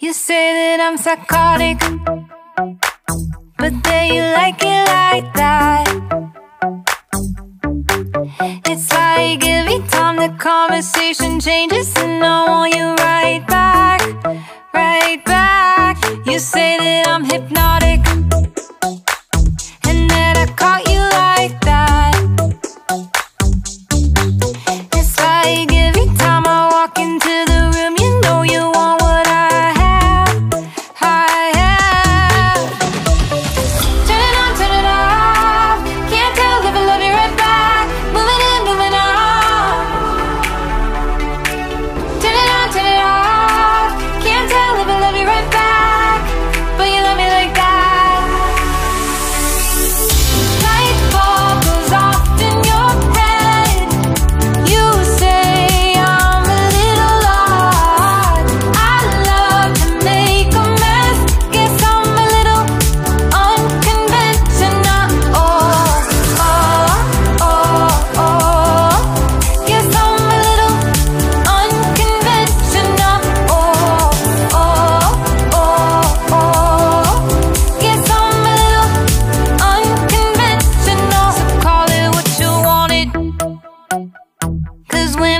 You say that I'm psychotic, but then you like it like that. It's like every time the conversation changes, and I want you right.